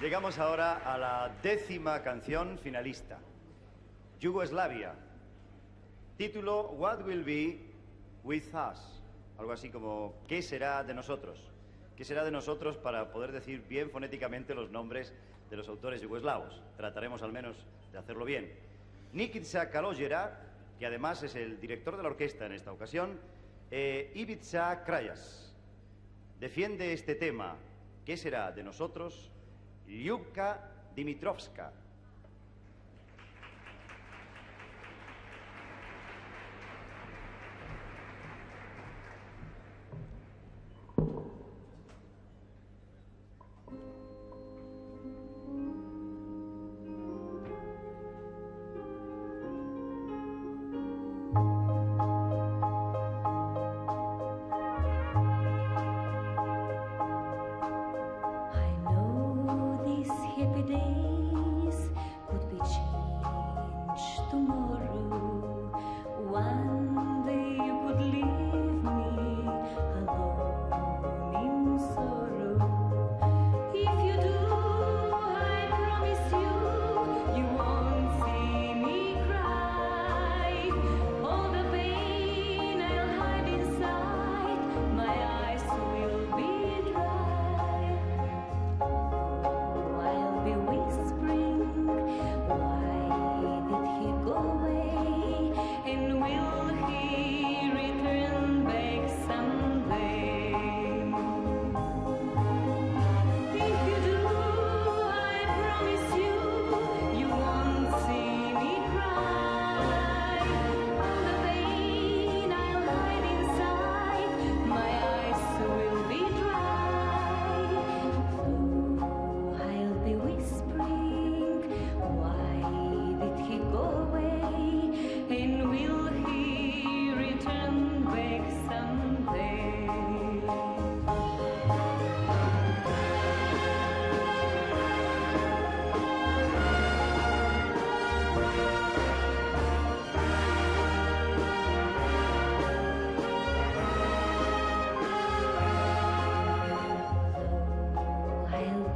Llegamos ahora a la décima canción finalista, Yugoslavia. Título What Will Be With Us. Algo así como ¿Qué será de nosotros? ¿Qué será de nosotros para poder decir bien fonéticamente los nombres de los autores yugoslavos? Trataremos al menos de hacerlo bien. Nikitsa Kalojera, que además es el director de la orquesta en esta ocasión, eh, Krayas, defiende este tema, ¿qué será de nosotros? Lyubka Dimitrovska, day.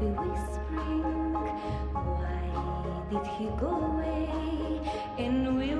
be whispering, why did he go away? And will.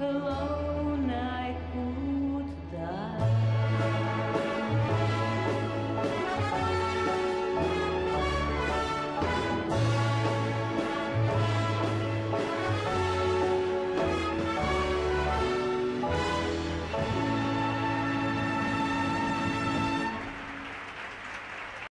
alone.